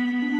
Mm-hmm.